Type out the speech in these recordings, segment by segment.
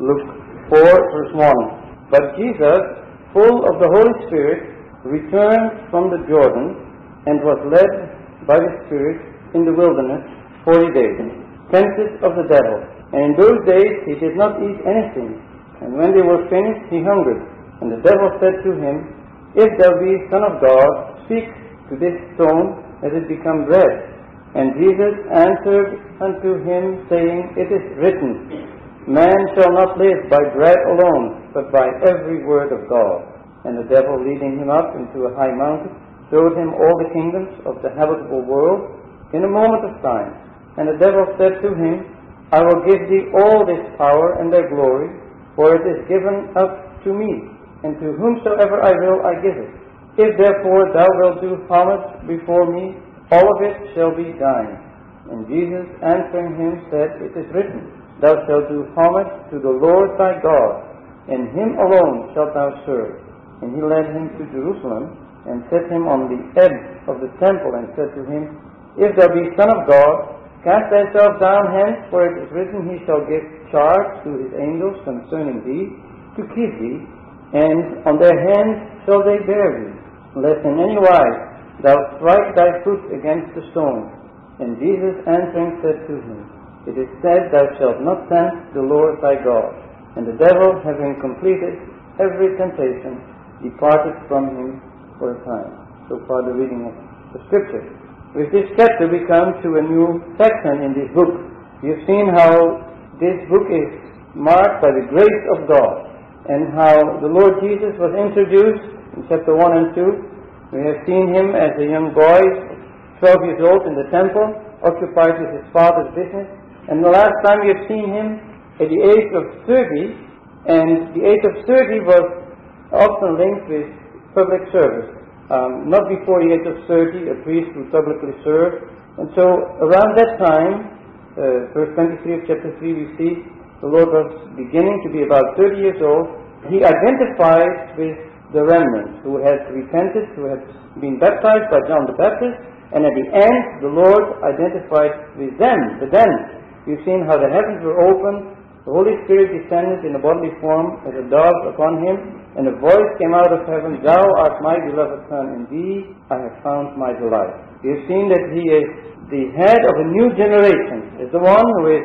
Luke 4 verse 1. But Jesus, full of the Holy Spirit, returned from the Jordan and was led by the Spirit in the wilderness forty days, tempted of the devil. And in those days he did not eat anything. And when they were finished, he hungered. And the devil said to him, If thou be Son of God, speak to this stone that it become bread. And Jesus answered unto him, saying, It is written, Man shall not live by bread alone, but by every word of God. And the devil, leading him up into a high mountain, showed him all the kingdoms of the habitable world in a moment of time. And the devil said to him, I will give thee all this power and their glory, for it is given up to me, and to whomsoever I will I give it. If therefore thou wilt do homage before me, all of it shall be thine. And Jesus answering him said, It is written, Thou shalt do homage to the Lord thy God, and him alone shalt thou serve. And he led him to Jerusalem, and set him on the edge of the temple, and said to him, If thou be Son of God, cast thyself down hence, for it is written, He shall give charge to his angels concerning thee, to keep thee, and on their hands shall they bear thee, lest in any wise thou strike thy foot against the stone. And Jesus answering said to him, It is said, Thou shalt not tempt the Lord thy God. And the devil, having completed every temptation, departed from him for a time. So far the reading of the scripture. With this chapter we come to a new section in this book. You've seen how this book is marked by the grace of God and how the Lord Jesus was introduced in chapter 1 and 2. We have seen him as a young boy, 12 years old in the temple, occupied with his father's business. And the last time we have seen him at the age of 30, and the age of 30 was often linked with public service. Um, not before the age of 30, a priest would publicly serve. And so around that time, uh, verse 23 of chapter 3, we see the Lord was beginning to be about 30 years old. He identified with the remnant who had repented, who had been baptized by John the Baptist, and at the end, the Lord identified with them, the them. We've seen how the heavens were opened, the Holy Spirit descended in a bodily form as a dove upon him, and a voice came out of heaven, Thou art my beloved Son, in thee I have found my delight. We have seen that he is the head of a new generation, is the one who is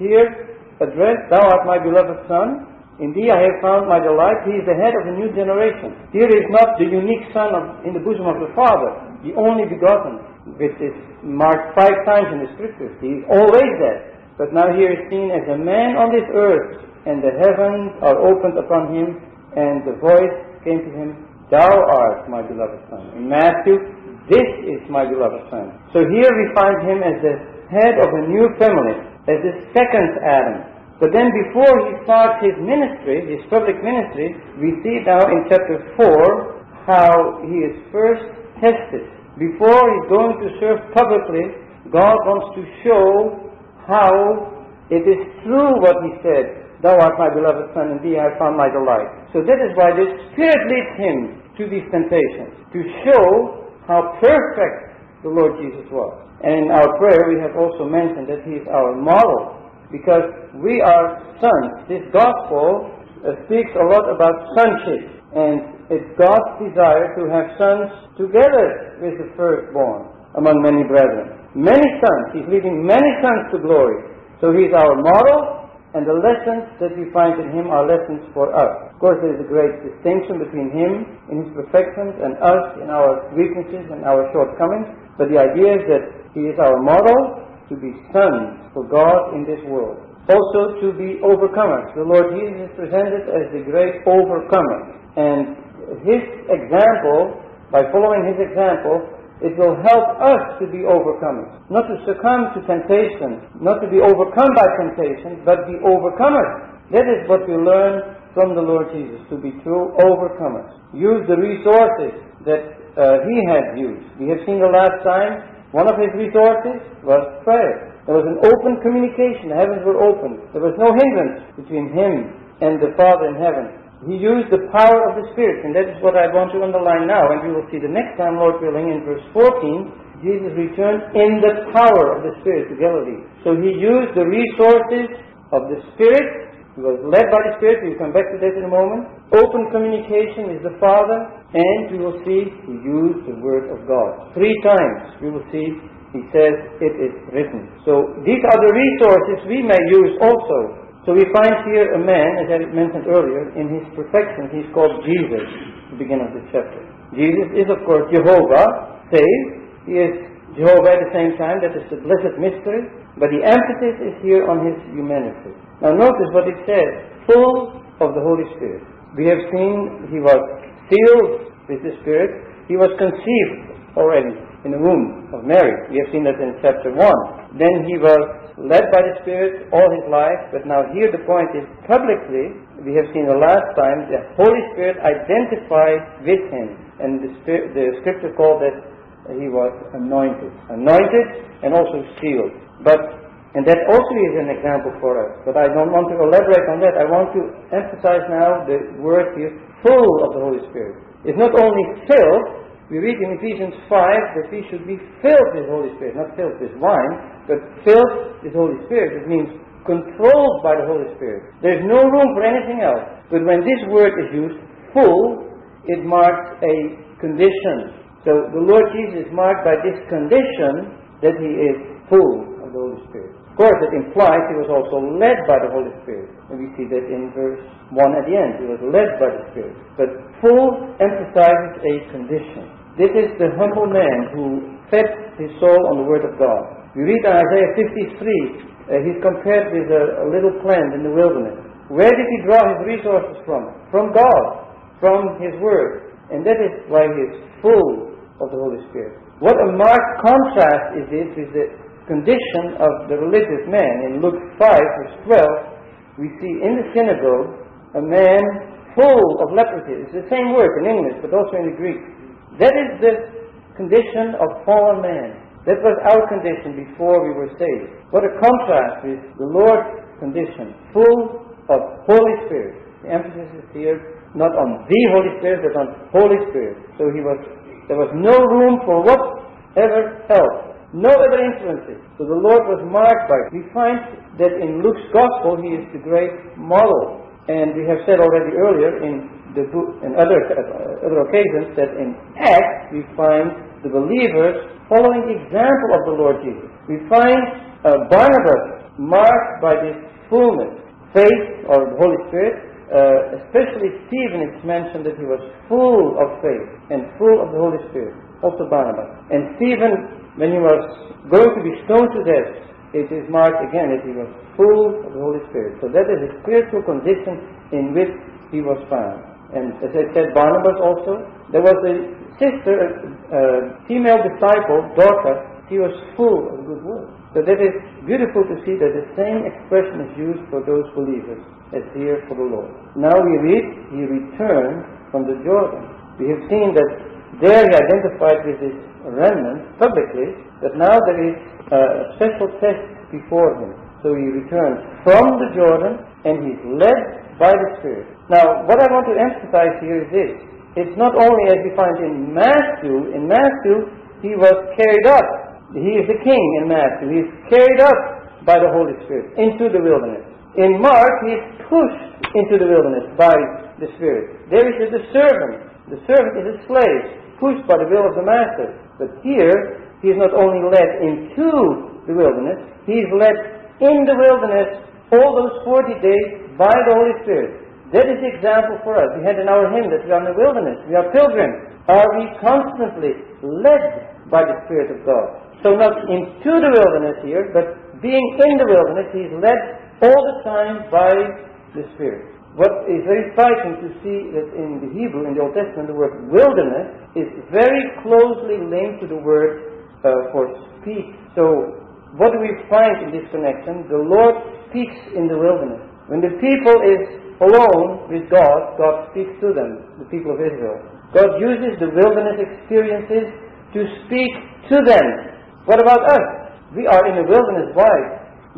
here addressed, Thou art my beloved Son, in thee I have found my delight. He is the head of a new generation. Here is not the unique Son of, in the bosom of the Father, the only begotten, which is marked five times in the Scriptures. He is always there. But now here is seen as a man on this earth, and the heavens are opened upon him, and the voice came to him, Thou art my beloved Son. In Matthew, this is my beloved Son. So here we find him as the head of a new family, as the second Adam. But then before he starts his ministry, his public ministry, we see now in chapter 4 how he is first tested. Before he's going to serve publicly, God wants to show how it is true what he said, Thou art my beloved Son, in thee I found my delight. So that is why the Spirit leads him to these temptations, to show how perfect the Lord Jesus was. And in our prayer we have also mentioned that he is our model because we are sons. This gospel uh, speaks a lot about sonship, and it's God's desire to have sons together with the firstborn among many brethren. Many sons. He's leading many sons to glory. So he's our model, and the lessons that we find in him are lessons for us. Of course, there is a great distinction between him in his perfections and us in our weaknesses and our shortcomings. But the idea is that he is our model to be sons for God in this world. Also to be overcomers. The Lord Jesus is presented as the great overcomer. And his example, by following his example, it will help us to be overcomers. Not to succumb to temptation, not to be overcome by temptation, but be overcomers. That is what we learn from the Lord Jesus, to be true overcomers. Use the resources that uh, he had used. We have seen the last time, one of his resources was prayer. There was an open communication. The heavens were open. There was no hindrance between him and the Father in heaven. He used the power of the Spirit, and that is what I want to underline now. And we will see the next time, Lord willing, in verse 14, Jesus returned in the power of the Spirit to Galilee. So he used the resources of the Spirit He was led by the Spirit, we'll come back to that in a moment. Open communication is the Father, and we will see he used the Word of God. Three times we will see he says it is written. So these are the resources we may use also. So we find here a man, as I mentioned earlier, in his perfection, he's called Jesus, at the beginning of the chapter. Jesus is of course Jehovah, saved. He is Jehovah at the same time, that is the blessed mystery, but the emphasis is here on his humanity. Now notice what it says, full of the Holy Spirit. We have seen he was filled with the Spirit, he was conceived already in the womb of Mary. We have seen that in chapter 1. Then he was led by the Spirit all his life, but now here the point is publicly, we have seen the last time, the Holy Spirit identified with him. And the, Spirit, the scripture called that he was anointed. Anointed and also sealed. But and that also is an example for us. But I don't want to elaborate on that. I want to emphasize now the word here, full of the Holy Spirit. It's not only filled, we read in Ephesians 5 that we should be filled with the Holy Spirit, not filled with wine, but filled with Holy Spirit. It means controlled by the Holy Spirit. There's no room for anything else. But when this word is used, full, it marks a condition. So the Lord Jesus is marked by this condition that he is full of the Holy Spirit. Of course, it implies he was also led by the Holy Spirit. And we see that in verse 1 at the end. He was led by the Spirit. But full emphasizes a condition. This is the humble man who fed his soul on the Word of God. We read in Isaiah 53, uh, he's compared with a, a little plant in the wilderness. Where did he draw his resources from? From God, from his Word. And that is why he is full of the Holy Spirit. What a marked contrast is this with the condition of the religious man. In Luke 5, verse 12, we see in the synagogue a man full of leprosy. It's the same word in English, but also in the Greek. That is the condition of fallen man. That was our condition before we were saved. What a contrast with the Lord's condition, full of Holy Spirit. The emphasis is here not on the Holy Spirit, but on Holy Spirit. So he was, there was no room for whatever else no other influences. So the Lord was marked by it. We find that in Luke's Gospel he is the great model. And we have said already earlier in the book and other uh, other occasions that in Acts we find the believers following the example of the Lord Jesus. We find uh, Barnabas marked by this fullness, faith or the Holy Spirit. Uh, especially Stephen, it's mentioned that he was full of faith and full of the Holy Spirit. Also Barnabas. And Stephen when he was going to be stoned to death, it is marked again that he was full of the Holy Spirit. So that is a spiritual condition in which he was found. And as I said, Barnabas also, there was a sister, a, a female disciple, daughter, she was full of good works. So that is beautiful to see that the same expression is used for those believers as here for the Lord. Now we read, he returned from the Jordan. We have seen that there he identified with His remnant publicly, but now there is a special test before him. So he returns from the Jordan and he's led by the Spirit. Now, what I want to emphasize here is this. It's not only as we find in Matthew, in Matthew, he was carried up. He is the king in Matthew. He is carried up by the Holy Spirit into the wilderness. In Mark, he is pushed into the wilderness by the Spirit. There is the servant. The servant is a slave, pushed by the will of the master. But here, he is not only led into the wilderness, he is led in the wilderness all those 40 days by the Holy Spirit. That is the example for us. We had in our hymn that we are in the wilderness. We are pilgrims. Are we constantly led by the Spirit of God? So not into the wilderness here, but being in the wilderness, he is led all the time by the Spirit. What is very striking to see that in the Hebrew, in the Old Testament, the word wilderness is very closely linked to the word uh, for speech. So, what do we find in this connection? The Lord speaks in the wilderness. When the people is alone with God, God speaks to them, the people of Israel. God uses the wilderness experiences to speak to them. What about us? We are in the wilderness. Why?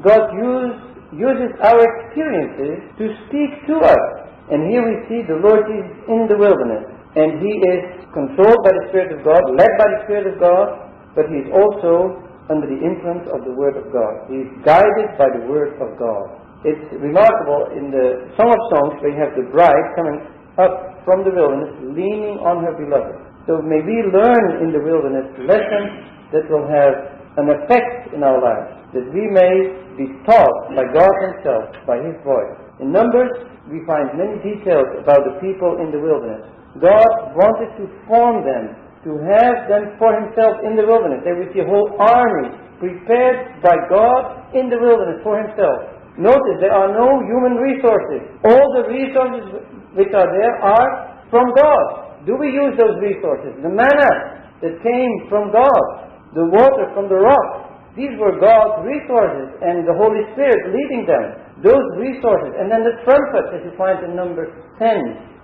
God used uses our experiences to speak to us. And here we see the Lord Jesus in the wilderness. And he is controlled by the Spirit of God, led by the Spirit of God, but he is also under the influence of the Word of God. He is guided by the Word of God. It's remarkable in the Song of Songs where you have the bride coming up from the wilderness leaning on her beloved. So may we learn in the wilderness lessons that will have an effect in our lives, that we may be taught by God Himself, by His voice. In Numbers, we find many details about the people in the wilderness. God wanted to form them, to have them for Himself in the wilderness. There was a whole army prepared by God in the wilderness for Himself. Notice there are no human resources. All the resources which are there are from God. Do we use those resources? The manna that came from God, the water from the rock, these were God's resources and the Holy Spirit leading them. Those resources. And then the trumpet, as you find in number 10.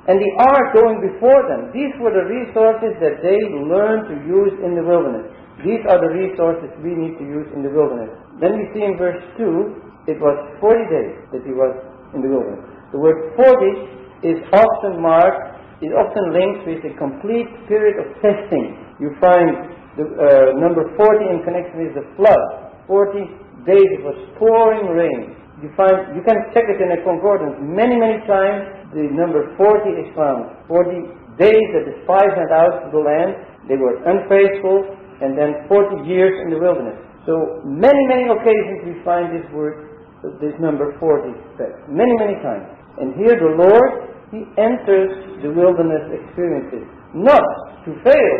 And the ark going before them. These were the resources that they learned to use in the wilderness. These are the resources we need to use in the wilderness. Then we see in verse 2 it was 40 days that he was in the wilderness. The word 40 is often marked, is often linked with a complete period of testing. You find the uh, number 40 in connection with the flood. 40 days it was pouring rain. You find you can check it in a concordance. Many, many times the number 40 is found. 40 days that the spies went out to the land, they were unfaithful, and then 40 years in the wilderness. So many, many occasions we find this word this number 40 says. Many, many times. And here the Lord, He enters the wilderness experiences. Not to fail.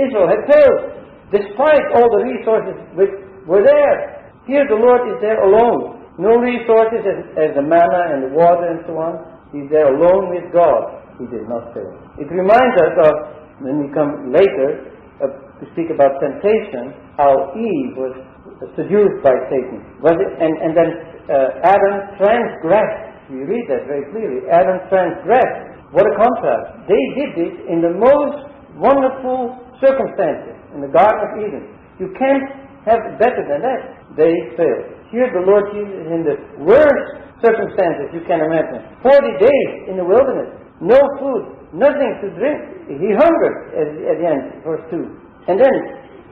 Israel had failed. Despite all the resources which were there. Here the Lord is there alone. No resources as, as the manna and the water and so on. He's there alone with God. He did not fail. It reminds us of, when we come later, uh, to speak about temptation, how Eve was seduced by Satan. Was it, and, and then uh, Adam transgressed. We read that very clearly. Adam transgressed. What a contrast. They did this in the most wonderful circumstances in the Garden of Eden. You can't have better than that. They failed. Here the Lord Jesus in the worst circumstances you can imagine. Forty days in the wilderness. No food. Nothing to drink. He hungered at, at the end, verse 2. And then,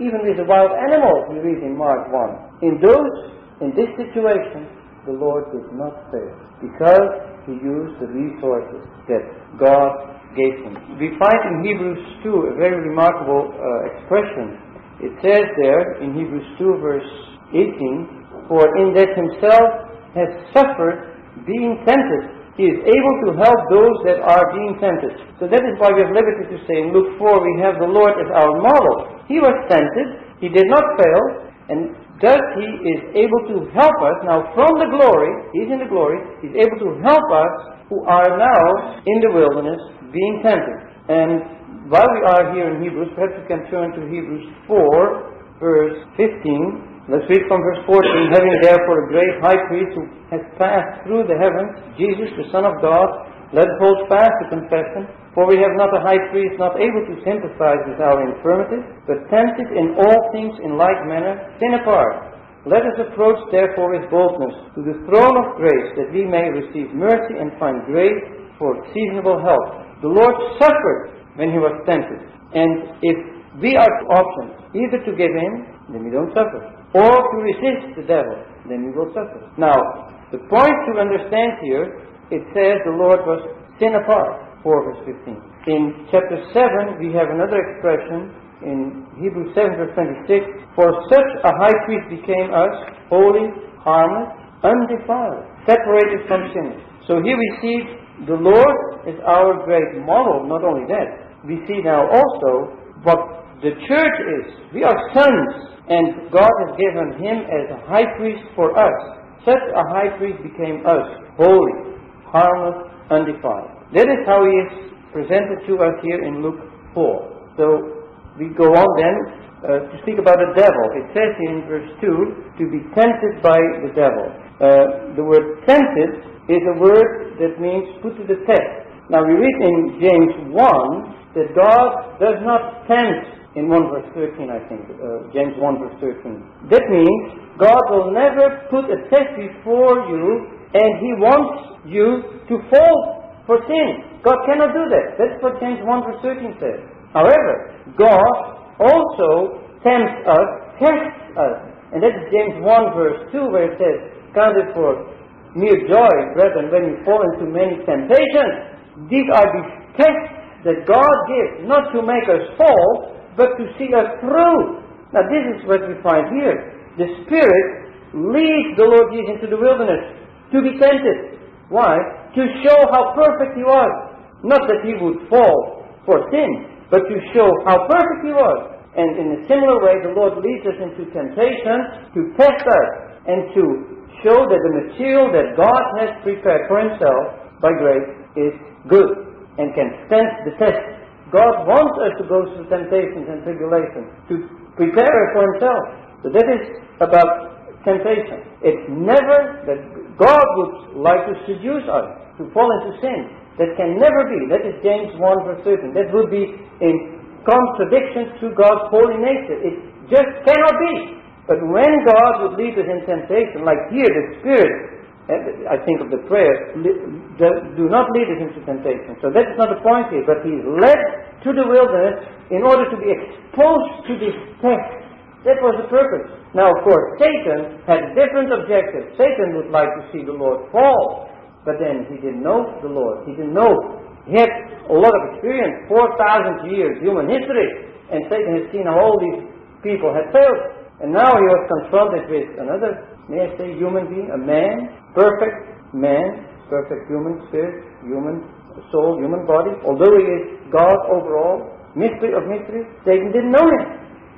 even with the wild animals, we read in Mark 1. In those, in this situation, the Lord did not fail because he used the resources that God gave him. We find in Hebrews 2 a very remarkable uh, expression. It says there in Hebrews 2 verse 18, For in that himself has suffered being tempted, he is able to help those that are being tempted. So that is why we have liberty to say in Luke 4 we have the Lord as our model. He was tempted, he did not fail, and Thus he is able to help us now from the glory, he's in the glory, he's able to help us who are now in the wilderness being tempted. And while we are here in Hebrews, perhaps we can turn to Hebrews 4, verse 15. Let's read from verse 14. Having therefore a great high priest who has passed through the heavens, Jesus, the Son of God, let us hold fast the confession. For we have not a high priest not able to sympathize with our infirmities, but tempted in all things in like manner, sin apart. Let us approach therefore with boldness to the throne of grace, that we may receive mercy and find grace for seasonable help. The Lord suffered when he was tempted. And if we are options, either to give in, then we don't suffer, or to resist the devil, then we will suffer. Now, the point to understand here, it says the Lord was sin apart. 4 verse 15. In chapter 7, we have another expression in Hebrews 7 verse 26. For such a high priest became us, holy, harmless, undefiled, separated from sinners. So here we see the Lord is our great model. Not only that, we see now also what the church is. We are sons, and God has given him as a high priest for us. Such a high priest became us, holy, harmless, undefiled. That is how he is presented to us here in Luke 4. So we go on then uh, to speak about the devil. It says in verse 2 to be tempted by the devil. Uh, the word tempted is a word that means put to the test. Now we read in James 1 that God does not tempt in 1 verse 13, I think, uh, James 1 verse 13. That means God will never put a test before you and He wants you to fall for sin. God cannot do that. That's what James 1 verse 13 says. However, God also tempts us, tests us. And that is James 1 verse 2 where it says, Count it for mere joy, brethren, when you fall into many temptations. These are the tests that God gives, not to make us fall, but to see us through. Now this is what we find here. The Spirit leads the Lord Jesus into the wilderness to be tempted. Why? To show how perfect He was. Not that He would fall for sin, but to show how perfect He was. And in a similar way, the Lord leads us into temptation to test us and to show that the material that God has prepared for Himself by grace is good and can stand the test. God wants us to go through temptations and tribulations to prepare us for Himself. So that is about temptation. It's never that God would like to seduce us to fall into sin. That can never be. That is James 1 verse 13. That would be in contradiction to God's holy nature. It just cannot be. But when God would lead us in temptation, like here the Spirit I think of the prayer, do not lead us into temptation. So that's not the point here, but he's led to the wilderness in order to be exposed to this test. That was the purpose. Now, of course, Satan had different objective. Satan would like to see the Lord fall, but then he didn't know the Lord. He didn't know. He had a lot of experience, 4,000 years human history, and Satan had seen how all these people had failed. And now he was confronted with another may I say human being, a man, perfect man, perfect human spirit, human soul, human body, although he is God overall, mystery of mysteries, Satan didn't know him.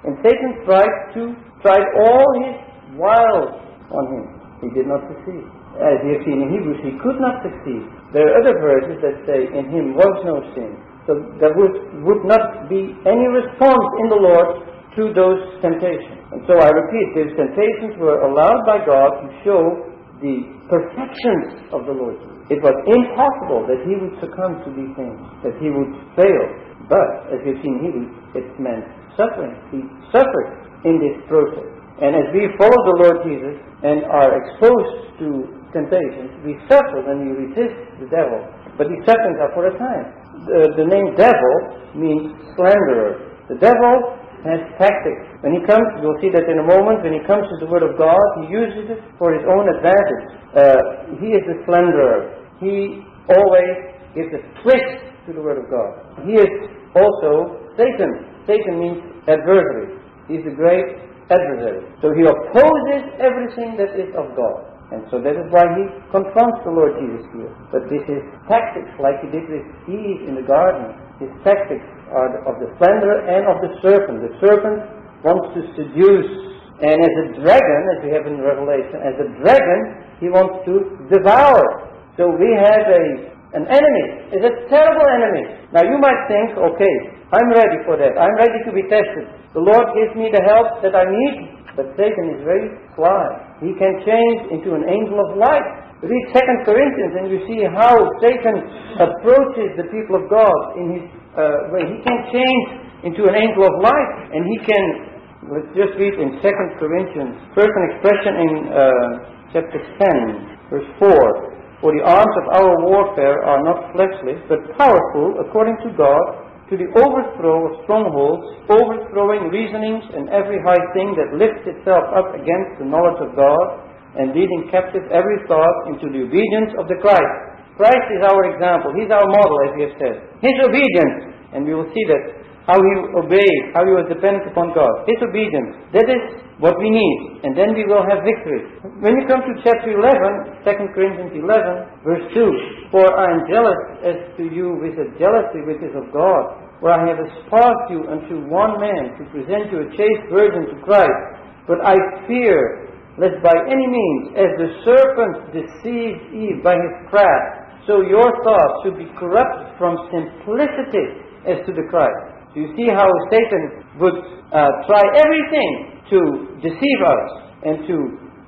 And Satan tried to, tried all his wiles on him. He did not succeed. As we have seen in Hebrews, he could not succeed. There are other verses that say, in him was no sin. So there would, would not be any response in the Lord to those temptations. And so I repeat, these temptations were allowed by God to show the perfections of the Lord It was impossible that he would succumb to these things, that he would fail. But, as you've seen in Hebrews, it meant suffering. He suffered in this process. And as we follow the Lord Jesus and are exposed to temptations, we suffer when we resist the devil. But these sufferings are for a time. The, the name devil means slanderer. The devil has tactics. When he comes, you'll see that in a moment, when he comes to the Word of God, he uses it for his own advantage. Uh, he is a slanderer. He always gives a twist to the Word of God. He is also Satan. Satan means adversary. He's a great adversary. So he opposes everything that is of God. And so that is why he confronts the Lord Jesus here. But this is tactics like he did with Eve in the garden. His tactics are of the slanderer and of the serpent. The serpent wants to seduce, and as a dragon, as we have in Revelation, as a dragon, he wants to devour. So we have a an enemy. It's a terrible enemy. Now you might think, okay, I'm ready for that. I'm ready to be tested. The Lord gives me the help that I need. But Satan is very sly. He can change into an angel of light. Read Second Corinthians and you see how Satan approaches the people of God in his uh, way. He can change into an angel of light and he can let's just read in Second Corinthians, first an expression in uh, chapter 10, verse 4. For the arms of our warfare are not fleshly, but powerful according to God to the overthrow of strongholds, overthrowing reasonings and every high thing that lifts itself up against the knowledge of God, and leading captive every thought into the obedience of the Christ. Christ is our example. He's our model, as we have said. His obedience, and we will see that how he obeyed, how he was dependent upon God. His obedience. That is what we need. And then we will have victory. When you come to chapter 11, 2 Corinthians 11, verse 2, For I am jealous as to you with a jealousy which is of God, for I have espoused you unto one man to present you a chaste virgin to Christ. But I fear lest by any means, as the serpent deceived Eve by his craft, so your thoughts should be corrupted from simplicity as to the Christ. You see how Satan would uh, try everything to deceive us and to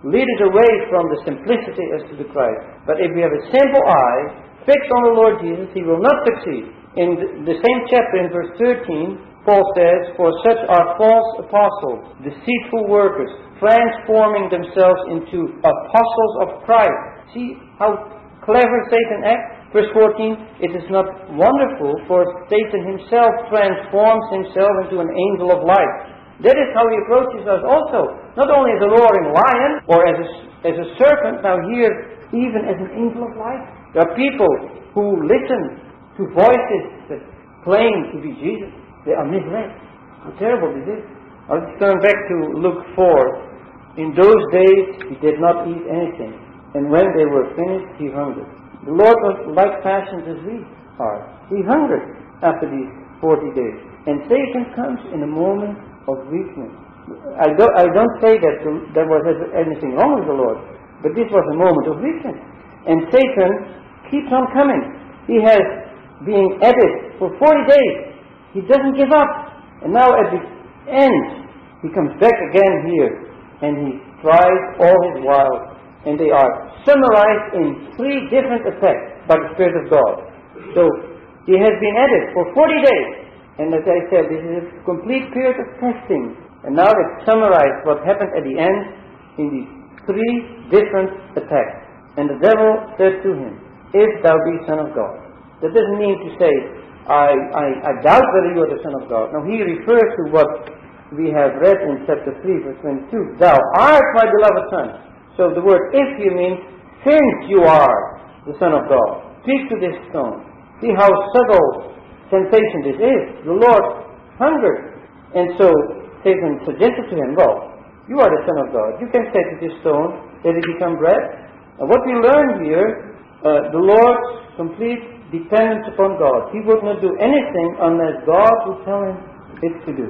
lead us away from the simplicity as to the Christ. But if we have a simple eye fixed on the Lord Jesus, he will not succeed. In the same chapter, in verse 13, Paul says, For such are false apostles, deceitful workers, transforming themselves into apostles of Christ. See how clever Satan acts? Verse 14, it is not wonderful, for Satan himself transforms himself into an angel of light. That is how he approaches us also. Not only as a roaring lion or as a, as a serpent, now here even as an angel of light. There are people who listen to voices that claim to be Jesus. They are misled. How terrible is this? I'll turn back to Luke 4. In those days he did not eat anything, and when they were finished, he hungered. The Lord was like fashioned as we are. He hungered after these 40 days. And Satan comes in a moment of weakness. I don't, I don't say that there was anything wrong with the Lord, but this was a moment of weakness. And Satan keeps on coming. He has been at it for 40 days. He doesn't give up. And now at the end, he comes back again here and he tries all his wiles. And they are summarized in three different attacks by the Spirit of God. So he has been at it for 40 days. And as I said, this is a complete period of testing. And now let's summarize what happened at the end in these three different attacks. And the devil said to him, If thou be Son of God. That doesn't mean to say, I, I, I doubt whether you are the Son of God. Now he refers to what we have read in chapter 3, verse 22. Thou art my beloved Son. So the word if here means, since you are the Son of God, speak to this stone. See how subtle sensation this is. The Lord hungered. And so Satan suggested to him, well, you are the Son of God. You can say to this stone that it become bread. And what we learn here, uh, the Lord's complete dependence upon God. He would not do anything unless God would tell him it to do.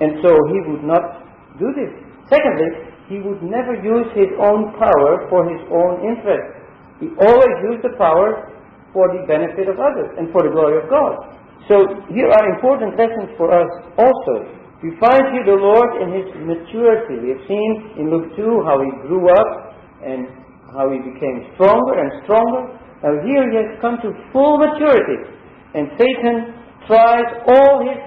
And so he would not do this. Secondly, he would never use his own power for his own interest. He always used the power for the benefit of others and for the glory of God. So here are important lessons for us also. We find here the Lord in his maturity. We have seen in Luke 2 how he grew up and how he became stronger and stronger. Now here he has come to full maturity. And Satan tries all his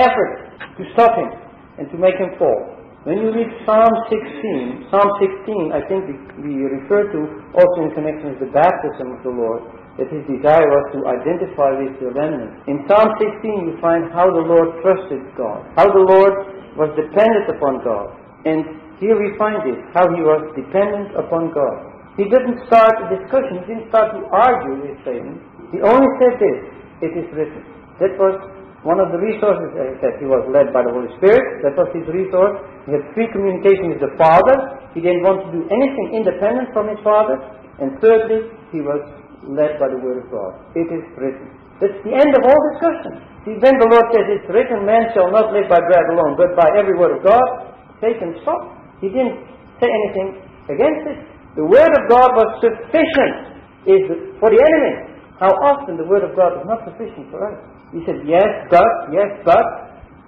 efforts to stop him and to make him fall. When you read Psalm 16, Psalm 16, I think we, refer to also in connection with the baptism of the Lord that his desire was to identify with the remnant. In Psalm 16 you find how the Lord trusted God, how the Lord was dependent upon God. And here we find it, how he was dependent upon God. He didn't start a discussion, he didn't start to argue with Satan. He only said this, it is written. That was one of the resources, said, he was led by the Holy Spirit. That was his resource. He had free communication with the Father. He didn't want to do anything independent from his Father. And thirdly, he was led by the word of God. It is written. That's the end of all discussion. See, then the Lord says, It's written, man shall not live by bread alone, but by every word of God. Satan stopped. He didn't say anything against it. The word of God was sufficient is for the enemy. How often the word of God is not sufficient for us. He said, yes, but, yes, but,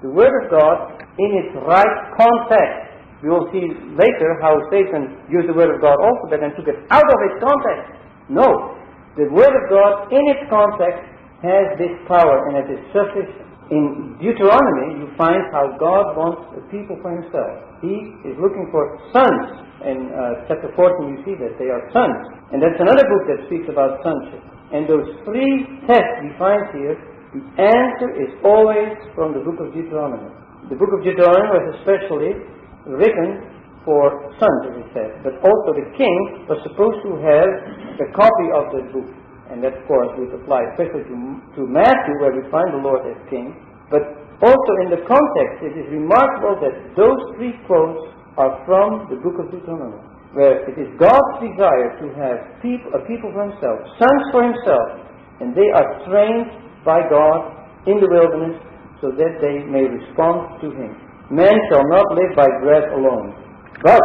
the word of God in its right context. We will see later how Satan used the word of God also, but then took it out of its context. No, the Word of God, in its context, has this power and it is sufficient. In Deuteronomy, you find how God wants a people for himself. He is looking for sons. In uh, chapter 14, you see that they are sons. And that's another book that speaks about sonship. And those three tests we find here, the answer is always from the book of Deuteronomy. The book of Deuteronomy was especially written for sons, as it says. But also the king was supposed to have a copy of the book. And that, of course, would apply especially to, to Matthew, where we find the Lord as king. But also in the context, it is remarkable that those three quotes are from the book of Deuteronomy, where it is God's desire to have a people for himself, sons for himself, and they are trained by God in the wilderness so that they may respond to him. Man shall not live by bread alone, but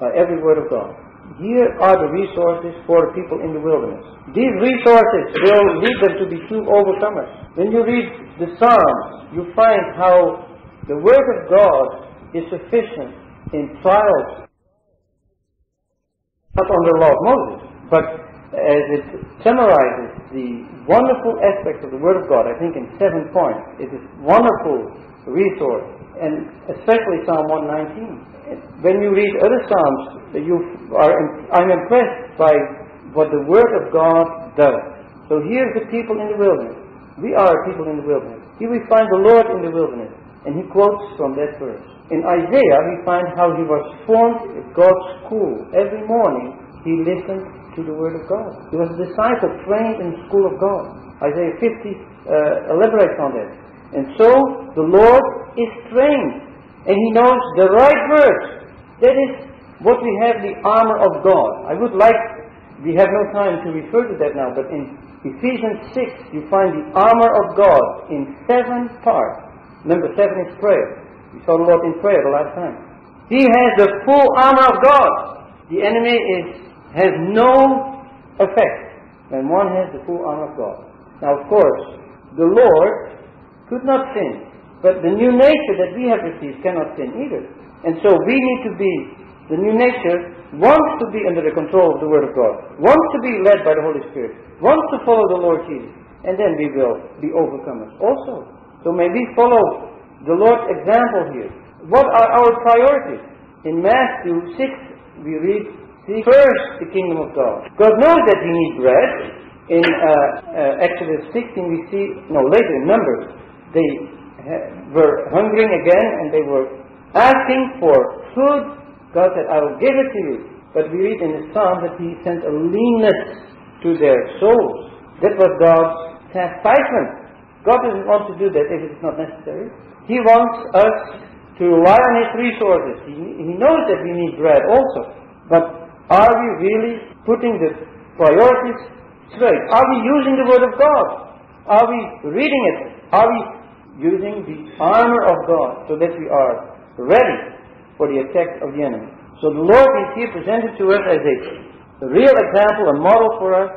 by every word of God. Here are the resources for the people in the wilderness. These resources will lead them to be true overcomers. When you read the Psalms, you find how the Word of God is sufficient in trials, not on the law of Moses, but as it summarizes the wonderful aspects of the Word of God, I think in seven points, it is a wonderful resource, and especially Psalm 119 when you read other Psalms, you are, I'm impressed by what the Word of God does. So here's the people in the wilderness. We are people in the wilderness. Here we find the Lord in the wilderness. And he quotes from that verse. In Isaiah, we find how he was formed at God's school. Every morning, he listened to the Word of God. He was a disciple trained in the school of God. Isaiah 50 uh, elaborates on that. And so the Lord is trained and He knows the right words. That is what we have the armor of God. I would like, we have no time to refer to that now, but in Ephesians 6 you find the armor of God in seven parts. Number seven is prayer. We saw the Lord in prayer the last time. He has the full armor of God. The enemy is, has no effect when one has the full armor of God. Now, of course, the Lord could not sin, but the new nature that we have received cannot sin either. And so we need to be, the new nature wants to be under the control of the Word of God, wants to be led by the Holy Spirit, wants to follow the Lord Jesus, and then we will be overcomers also. So may we follow the Lord's example here. What are our priorities? In Matthew 6, we read, Seek first the kingdom of God. God knows that we need bread. In uh, uh, Exodus 16, we see, no, later in Numbers, they were hungering again and they were asking for food. God said, I will give it to you. But we read in the Psalm that He sent a leanness to their souls. That was God's chastisement. God doesn't want to do that if it's not necessary. He wants us to rely on His resources. He, he knows that we need bread also. But are we really putting the priorities straight? Are we using the Word of God? Are we reading it? Are we using the armor of God so that we are ready for the attack of the enemy? So the Lord is here presented to us as a, real example, a model for us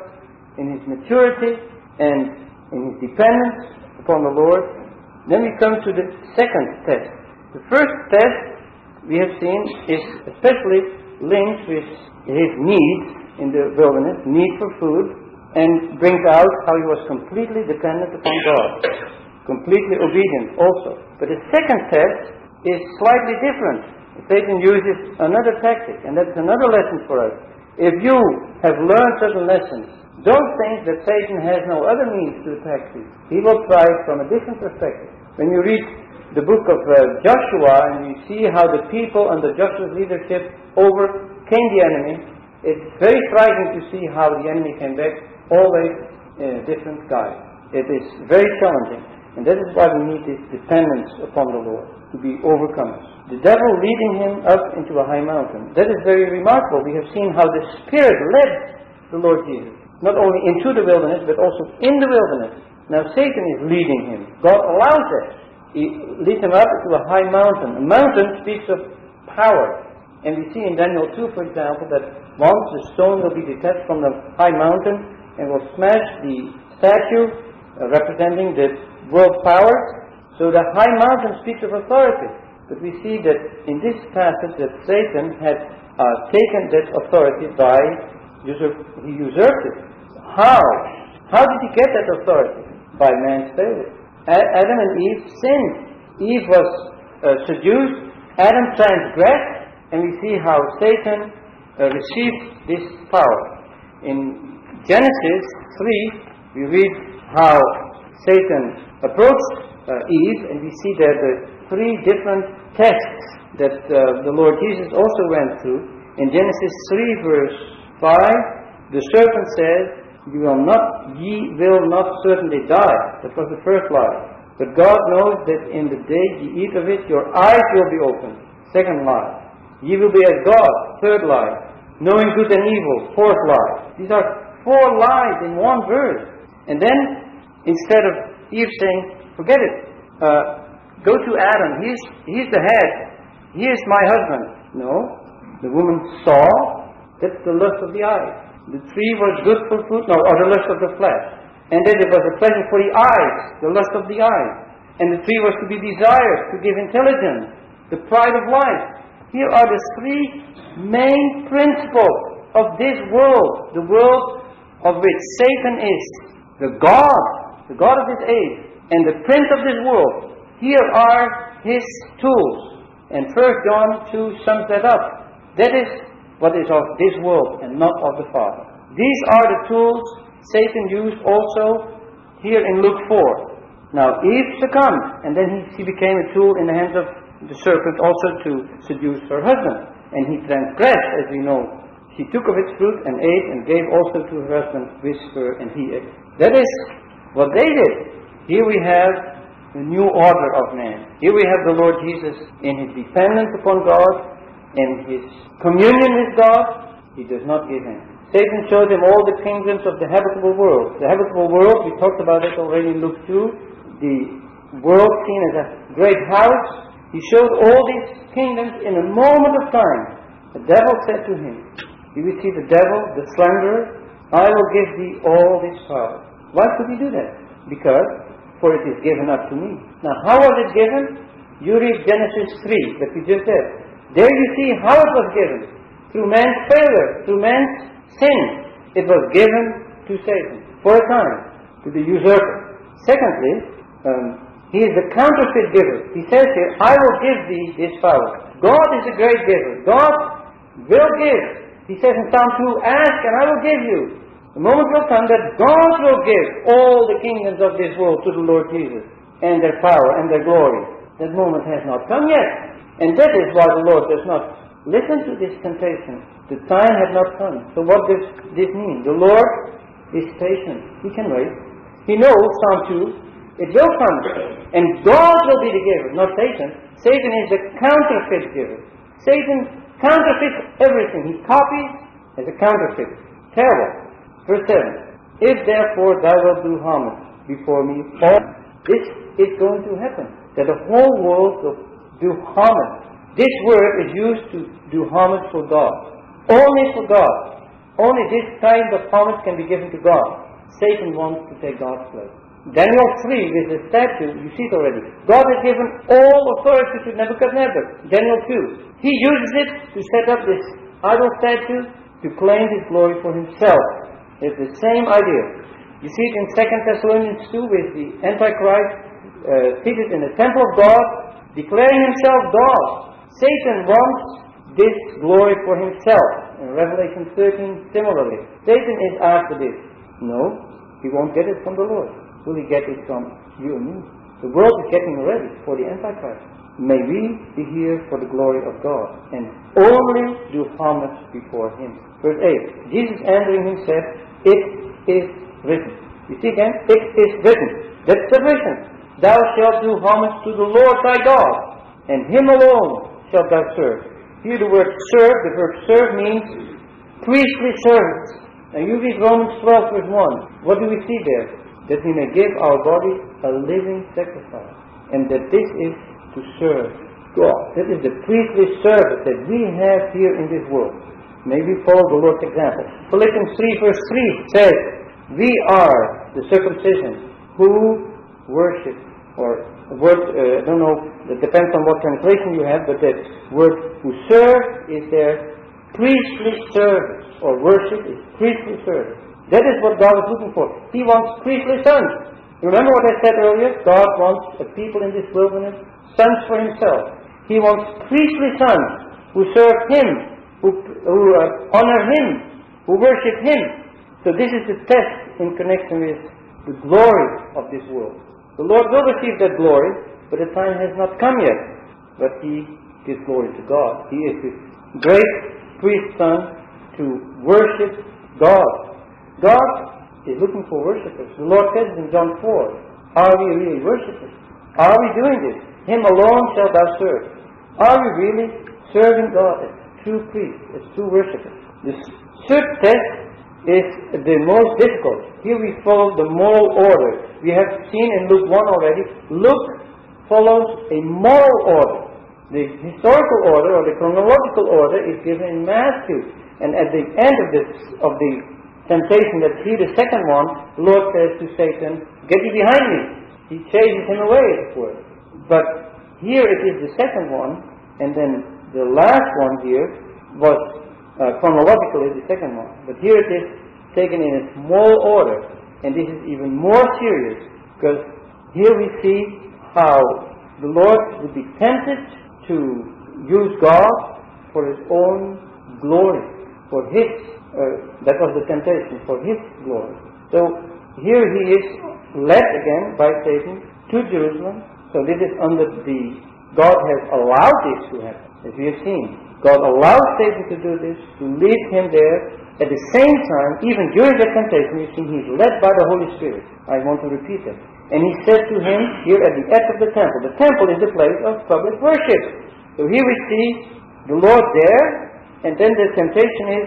in His maturity and in His dependence upon the Lord. Then we come to the second test. The first test we have seen is especially linked with his need in the wilderness, need for food, and brings out how he was completely dependent upon God, completely obedient also. But the second test is slightly different. Satan uses another tactic, and that's another lesson for us. If you have learned certain lessons, don't think that Satan has no other means to attack you. He will try from a different perspective. When you read the book of uh, Joshua and you see how the people under Joshua's leadership overcame the enemy, it's very striking to see how the enemy came back always in a different guise. It is very challenging. And that is why we need this dependence upon the Lord to be overcomers. The devil leading him up into a high mountain. That is very remarkable. We have seen how the Spirit led the Lord Jesus. Not only into the wilderness, but also in the wilderness. Now Satan is leading him. God allows it. He leads him up to a high mountain. A mountain speaks of power. And we see in Daniel 2, for example, that once the stone will be detached from the high mountain and will smash the statue uh, representing the world power. So the high mountain speaks of authority. But we see that in this passage that Satan had uh, taken that authority by usurp, he usurped it. How? How did he get that authority? By man's failure. Adam and Eve sinned. Eve was uh, seduced. Adam transgressed, and we see how Satan uh, received this power. In Genesis 3, we read how Satan approached uh, Eve, and we see that the three different tests that uh, the Lord Jesus also went through. In Genesis 3, verse 5, the serpent says, You will not, ye will not certainly die. That was the first lie. But God knows that in the day ye eat of it, your eyes will be opened. Second lie. Ye will be as God. Third lie. Knowing good and evil. Fourth lie. These are four lies in one verse. And then, instead of Eve saying, Forget it, uh, go to Adam. He's, he's the head. He is my husband. No. The woman saw. That's the lust of the eyes. The tree was good for food. No, or the lust of the flesh. And then it was a pleasure for the eyes. The lust of the eyes. And the tree was to be desired, to give intelligence. The pride of life. Here are the three main principles of this world. The world of which Satan is the God, the God of this age, and the prince of this world. Here are his tools. And First John 2 sums that up. That is what is of this world and not of the Father. These are the tools Satan used also here in Luke 4. Now Eve succumbed, and then he, she became a tool in the hands of the serpent also to seduce her husband. And he transgressed, as we know, She took of its fruit and ate and gave also to her husband with her and he ate. That is what they did. Here we have the new order of man. Here we have the Lord Jesus in his dependence upon God and his communion with God. He does not give in. Satan showed him all the kingdoms of the habitable world. The habitable world, we talked about it already in Luke 2, the world seen as a great house. He showed all these kingdoms in a moment of time. The devil said to him, Do You will see the devil, the slanderer, I will give thee all this power. Why could he do that? Because for it is given up to me. Now, how was it given? You read Genesis 3 that we just read. There you see how it was given. Through man's failure, through man's sin. It was given to Satan for a time, to the usurper. Secondly, um, he is the counterfeit giver. He says here, I will give thee this power. God is a great giver. God will give. He says in Psalm 2, Ask and I will give you. The moment will come that God will give all the kingdoms of this world to the Lord Jesus and their power and their glory. That moment has not come yet. And that is why the Lord does not listen to this temptation. The time has not come. So what does this mean? The Lord is patient. He can wait. He knows, Psalm 2, it will come. And God will be the giver, not Satan. Satan is the counterfeit giver. Satan counterfeits everything. He copies as a counterfeit. Terrible. Verse 7. If therefore thou wilt do homage before me, all this is going to happen. That the whole world will do homage. This word is used to do homage for God. Only for God. Only this kind of homage can be given to God. Satan wants to take God's place. Daniel 3 with the statue, you see it already. God has given all authority to Nebuchadnezzar. Daniel 2. He uses it to set up this idol statue to claim his glory for himself. It's the same idea. You see it in 2 Thessalonians 2 with the Antichrist uh, seated in the temple of God, declaring himself God. Satan wants this glory for himself. In Revelation 13, similarly. Satan is after this. No, he won't get it from the Lord. Will he get it from you and me? The world is getting ready for the Antichrist. May we be here for the glory of God and only do homage before Him. Verse 8 Jesus answering him said, it is written. You see again? It is written. That's the vision. Thou shalt do homage to the Lord thy God, and him alone shalt thou serve. Here the word serve, the verb serve means priestly service. Now you read Romans 12 verse 1. What do we see there? That we may give our body a living sacrifice. And that this is to serve God. That is the priestly service that we have here in this world. May we follow the Lord's example. Philippians 3 verse 3 says, We are the circumcision who worship, or the word, uh, I don't know, it depends on what translation you have, but the word who serve is their priestly service, or worship is priestly service. That is what God is looking for. He wants priestly sons. Remember what I said earlier? God wants a people in this wilderness, sons for himself. He wants priestly sons who serve him who, who uh, honor Him, who worship Him. So this is the test in connection with the glory of this world. The Lord will receive that glory, but the time has not come yet. But He gives glory to God. He is the great priest son to worship God. God is looking for worshippers. The Lord says in John 4, Are we really worshippers? Are we doing this? Him alone shalt thou serve. Are we really serving God as true priests, as true worshippers. The third test is the most difficult. Here we follow the moral order. We have seen in Luke 1 already. Luke follows a moral order. The historical order or the chronological order is given in Matthew. And at the end of this of the temptation that he the second one, the Lord says to Satan, Get you behind me. He chases him away, it were. But here it is the second one, and then the last one here was uh, chronologically the second one, but here it is taken in a small order, and this is even more serious because here we see how the Lord would be tempted to use God for His own glory, for His uh, that was the temptation for His glory. So here he is led again by Satan to Jerusalem. So this is under the God has allowed this to happen as we have seen. God allows Satan to do this, to lead him there. At the same time, even during the temptation, you see he's led by the Holy Spirit. I want to repeat it. And he said to him here at the edge of the temple, the temple is the place of public worship. So here we see the Lord there, and then the temptation is,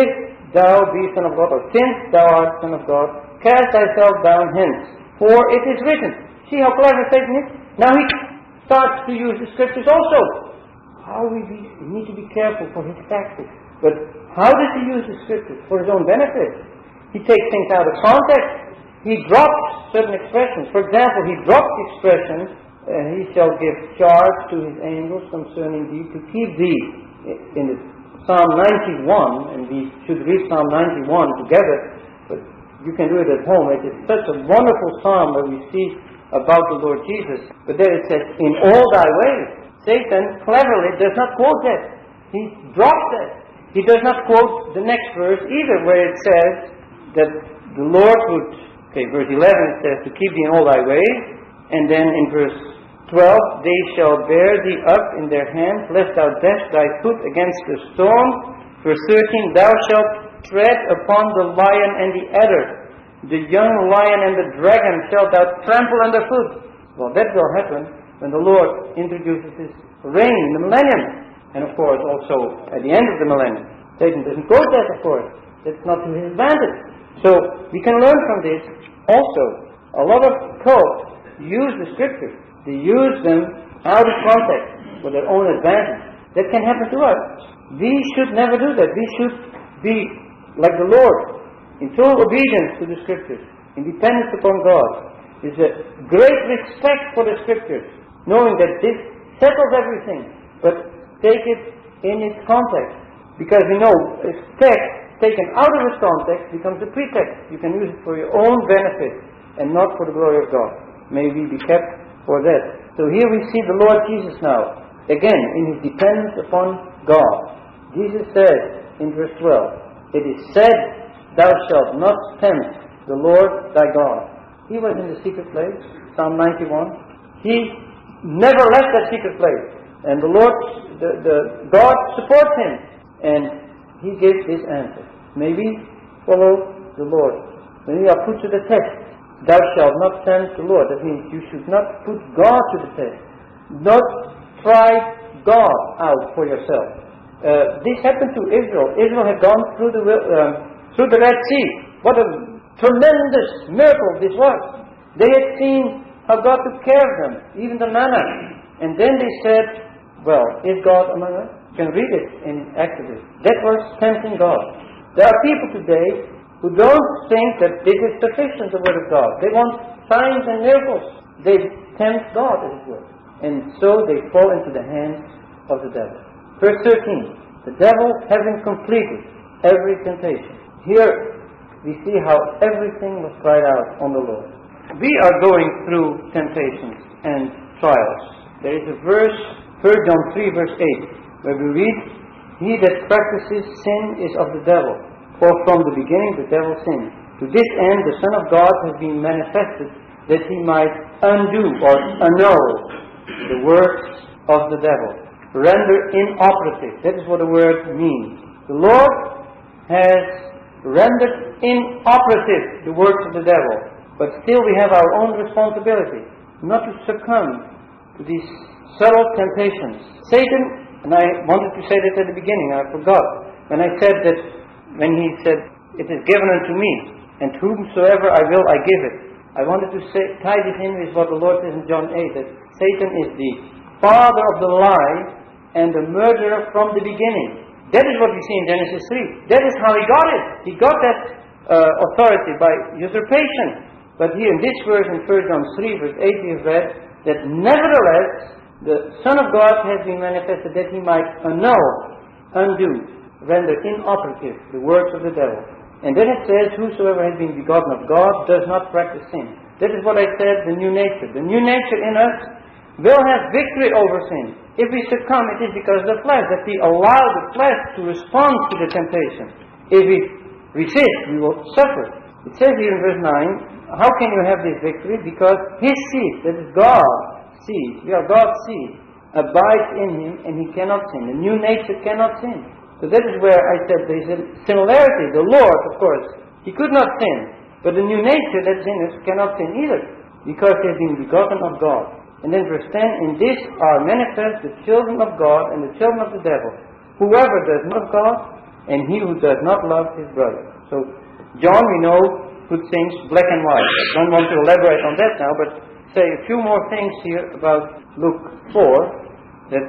if thou be Son of God, or since thou art Son of God, cast thyself down hence. For it is written. See how clever Satan is? Now he starts to use the scriptures also. How we, be, we need to be careful for his tactics. But how does he use the scriptures? For his own benefit. He takes things out of context. He drops certain expressions. For example, he drops the expression, uh, he shall give charge to his angels concerning thee to keep thee. In the Psalm 91, and we should read Psalm 91 together, but you can do it at home. It is such a wonderful psalm where we see about the Lord Jesus. But there it says, in all thy ways. Satan cleverly does not quote that. He drops it. He does not quote the next verse either, where it says that the Lord would, okay, verse 11 it says, to keep thee in all thy ways. And then in verse 12, they shall bear thee up in their hands, lest thou dash thy foot against the stone. Verse 13, thou shalt tread upon the lion and the adder. The young lion and the dragon shalt thou trample underfoot. Well, that will happen when the Lord introduces his reign the millennium. And of course, also at the end of the millennium. Satan doesn't quote that, of course. That's not to his advantage. So we can learn from this also. A lot of cults use the scriptures. They use them out of context for their own advantage. That can happen to us. We should never do that. We should be like the Lord, in total obedience to the scriptures, in dependence upon God. There's a great respect for the scriptures knowing that this settles everything, but take it in its context. Because we know a text taken out of its context becomes a pretext. You can use it for your own benefit and not for the glory of God. May we be kept for that. So here we see the Lord Jesus now, again, in his dependence upon God. Jesus said in verse 12, It is said, Thou shalt not tempt the Lord thy God. He was in the secret place, Psalm 91. He never left that secret place. And the Lord, the, the God supports him. And he gives this answer. May we follow the Lord. When you are put to the test, thou shalt not tempt the Lord. That means you should not put God to the test. Not try God out for yourself. Uh, this happened to Israel. Israel had gone through the um, through the Red Sea. What a tremendous miracle this was. They had seen how God took care of them, even the manna. And then they said, Well, is God among us? You can read it in Exodus. That was tempting God. There are people today who don't think that this is sufficient, the Word of God. They want signs and miracles. They tempt God, as it were. And so they fall into the hands of the devil. Verse 13. The devil having completed every temptation. Here we see how everything was cried out on the Lord we are going through temptations and trials. There is a verse, 1 John 3, verse 8, where we read, He that practices sin is of the devil, for from the beginning the devil sinned. To this end the Son of God has been manifested, that he might undo or annul the works of the devil, render inoperative. That is what the word means. The Lord has rendered inoperative the works of the devil but still we have our own responsibility not to succumb to these subtle temptations. Satan, and I wanted to say that at the beginning, I forgot. When I said that, when he said, It is given unto me, and to whomsoever I will, I give it. I wanted to say, tie this in with what the Lord says in John 8 that Satan is the father of the lie and the murderer from the beginning. That is what we see in Genesis 3. That is how he got it. He got that uh, authority by usurpation. But here in this verse in 1 John 3 verse 8 we have read that nevertheless the Son of God has been manifested that he might annul, undo, render inoperative the works of the devil. And then it says, Whosoever has been begotten of God does not practice sin. That is what I said, the new nature. The new nature in us will have victory over sin. If we succumb, it is because of the flesh, that we allow the flesh to respond to the temptation. If we resist, we will suffer. It says here in verse 9, how can you have this victory? Because His seed, that is God's seed, we are God's seed, abides in him and he cannot sin. The new nature cannot sin. So that is where I said there is a similarity. The Lord, of course, he could not sin. But the new nature that's in us cannot sin either. Because he has been begotten of God. And then verse 10, In this are manifest the children of God and the children of the devil. Whoever does not God, and he who does not love his brother. So John, we know, put things black and white. I don't want to elaborate on that now, but say a few more things here about Luke 4, that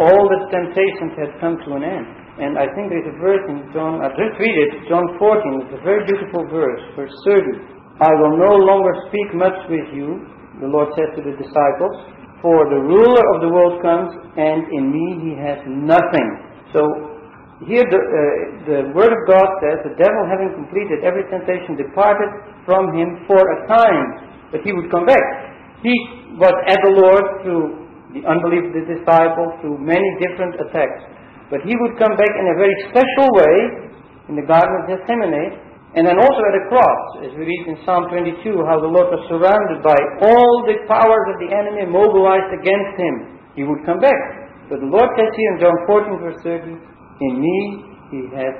all the temptations had come to an end. And I think there's a verse in John, I just read it, John 14, it's a very beautiful verse, verse 30. I will no longer speak much with you, the Lord said to the disciples, for the ruler of the world comes, and in me he has nothing. So here the, uh, the word of God says, the devil having completed every temptation departed from him for a time, but he would come back. He was at the Lord through the unbelief of the disciples, through many different attacks. But he would come back in a very special way in the Garden of Gethsemane, and then also at the cross, as we read in Psalm 22, how the Lord was surrounded by all the powers of the enemy mobilized against him. He would come back. But the Lord says here in John 14, verse 30, In me he has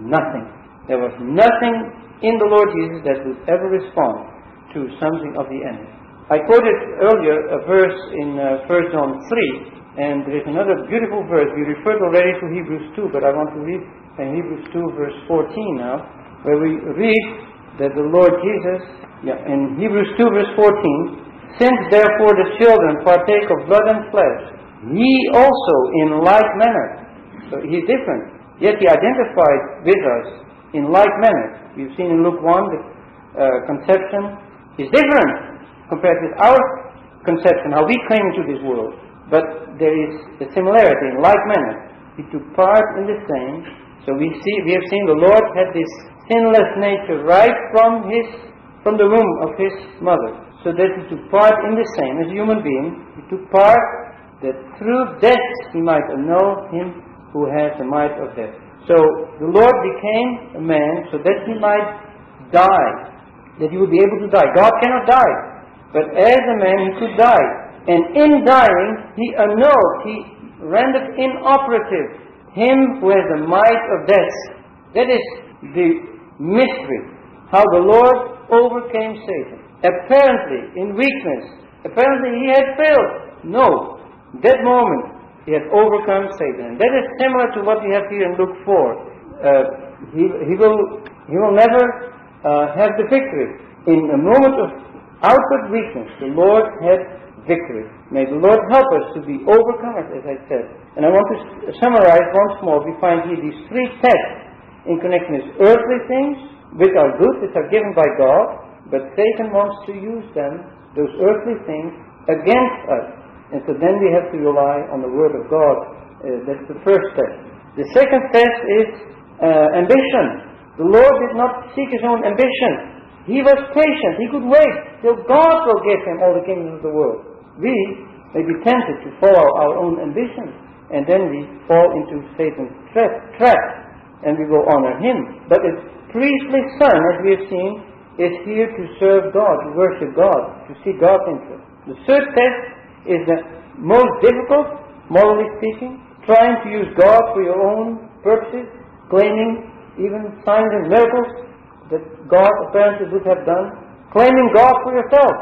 nothing. There was nothing in the Lord Jesus that would ever respond to something of the enemy. I quoted earlier a verse in uh, 1 John 3, and there is another beautiful verse. We referred already to Hebrews 2, but I want to read in Hebrews 2, verse 14 now, where we read that the Lord Jesus, yeah, in Hebrews 2, verse 14, since therefore the children partake of blood and flesh, ye also in like manner. So he is different, yet he identified with us in like manner. We've seen in Luke 1 the uh, conception is different compared with our conception, how we came into this world. But there is a similarity in like manner. He took part in the same. So we see we have seen the Lord had this sinless nature right from his from the womb of his mother. So that he took part in the same as a human being. He took part that through death he might annul him who has the might of death. So the Lord became a man so that he might die, that he would be able to die. God cannot die. But as a man, he could die. And in dying, he annulled, he rendered inoperative him who has the might of death. That is the mystery. How the Lord overcame Satan. Apparently, in weakness. Apparently, he had failed. No. That moment, he had overcome Satan. And that is similar to what we have here in Luke 4. Uh, he, he, will, he will never uh, have the victory. In a moment of outward weakness, the Lord had victory. May the Lord help us to be overcomers, as I said. And I want to summarize once more. We find here these three tests in connection with earthly things, which are good, which are given by God, but Satan wants to use them, those earthly things, against us. And so then we have to rely on the Word of God. Uh, that's the first test. The second test is uh, ambition. The Lord did not seek his own ambition. He was patient. He could wait till God will give him all the kingdoms of the world. We may be tempted to follow our own ambitions, and then we fall into Satan's trap, trap and we will honor him. But a priestly son, as we have seen, is here to serve God, to worship God, to see God's interest. The third test is the most difficult, morally speaking, trying to use God for your own purposes, claiming even signs and miracles that God apparently would have done, claiming God for yourself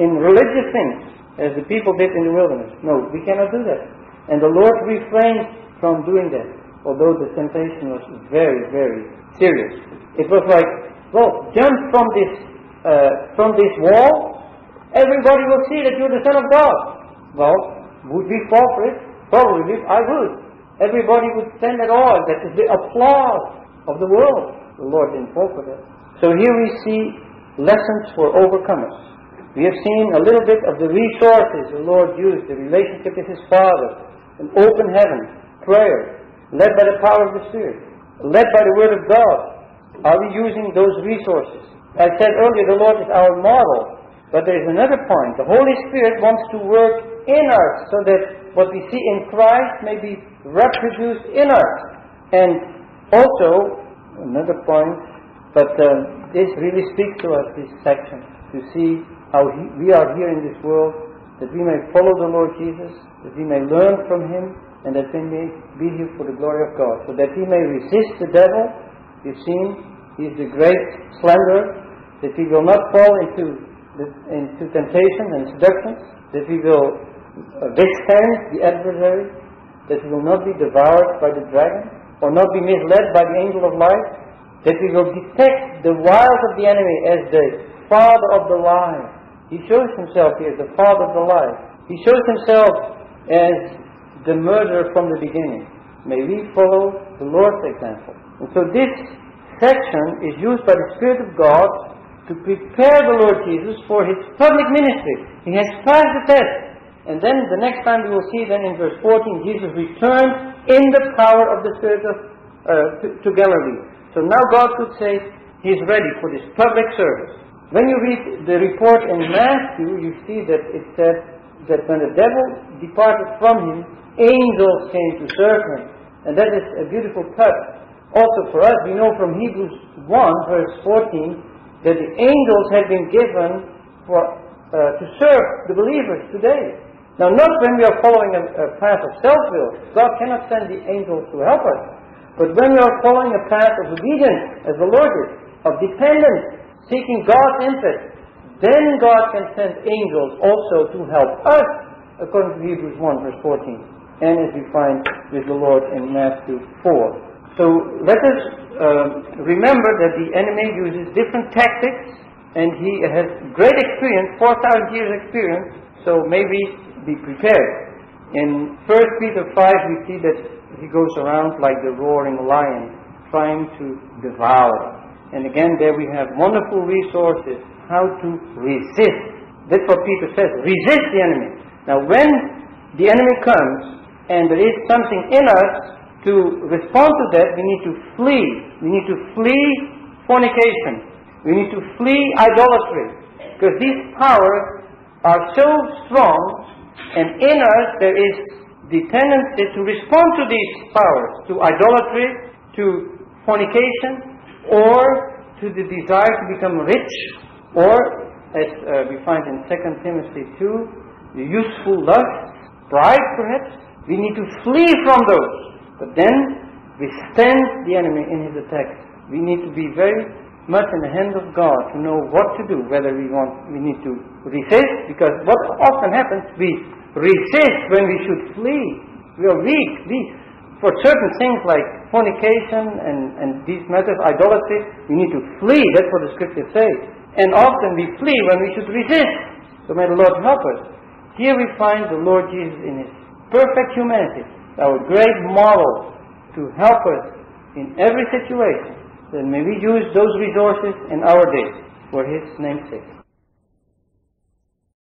in religious things, as the people did in the wilderness. No, we cannot do that. And the Lord refrained from doing that, although the temptation was very, very serious. It was like, well, jump from this uh, from this wall, everybody will see that you're the Son of God. Well, would we fall for it? Probably, I would. Everybody would stand at awe. That is the applause of the world. The Lord didn't fall for that. So here we see lessons for overcomers. We have seen a little bit of the resources the Lord used, the relationship with His Father, an open heaven, prayer, led by the power of the Spirit, led by the Word of God. Are we using those resources? I said earlier, the Lord is our model. But there is another point. The Holy Spirit wants to work in us so that what we see in Christ may be reproduced in us. And also, another point, but uh, this really speaks to us, this section, to see how he, we are here in this world that we may follow the Lord Jesus, that we may learn from him, and that we may be here for the glory of God, so that we may resist the devil. You've seen, he's the great slanderer, that we will not fall into, into temptation and seduction, that we will withstand the adversary, that we will not be devoured by the dragon, or not be misled by the angel of light, that we will detect the wiles of the enemy as the father of the lie. He shows himself here as the father of the lie. He shows himself as the murderer from the beginning. May we follow the Lord's example. And so this section is used by the Spirit of God to prepare the Lord Jesus for his public ministry. He has passed the test. And then the next time we will see then in verse 14, Jesus returned in the power of the Spirit of, uh, to, Galilee. So now God could say he's ready for this public service. When you read the report in Matthew, you see that it said that when the devil departed from him, angels came to serve him. And that is a beautiful touch. Also for us, we know from Hebrews 1, verse 14, that the angels have been given for, uh, to serve the believers today. Now, not when we are following a, a path of self-will. God cannot send the angels to help us. But when we are following a path of obedience, as the Lord is, of dependence, seeking God's interest, then God can send angels also to help us, according to Hebrews 1, verse 14, and as we find with the Lord in Matthew 4. So let us uh, remember that the enemy uses different tactics, and he has great experience, 4,000 years experience, so maybe be prepared. In 1 Peter 5, we see that he goes around like the roaring lion, trying to devour. And again, there we have wonderful resources how to resist. That's what Peter says resist the enemy. Now, when the enemy comes and there is something in us to respond to that, we need to flee. We need to flee fornication. We need to flee idolatry. Because these powers are so strong, and in us there is the tendency to respond to these powers, to idolatry, to fornication, or to the desire to become rich, or, as uh, we find in 2 Timothy 2, the useful lust, pride perhaps. We need to flee from those. But then withstand the enemy in his attacks. We need to be very much in the hands of God to know what to do, whether we want we need to resist, because what often happens, we resist when we should flee. We are weak. We, for certain things like fornication and, and these matters, idolatry, we need to flee. That's what the scriptures say. And often we flee when we should resist. So may the Lord help us. Here we find the Lord Jesus in his perfect humanity, our great model to help us in every situation. Then may we use those resources in our day for his name's sake.